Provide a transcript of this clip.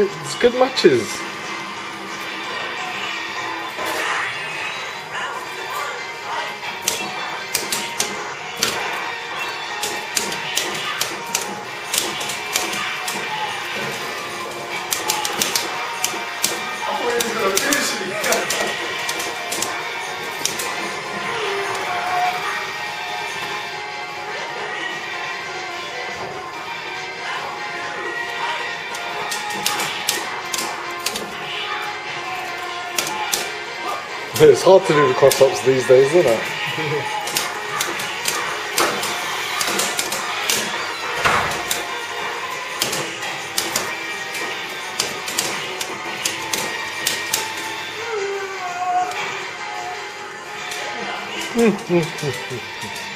good, it's good matches. It's hard to do the cross ups these days, isn't it?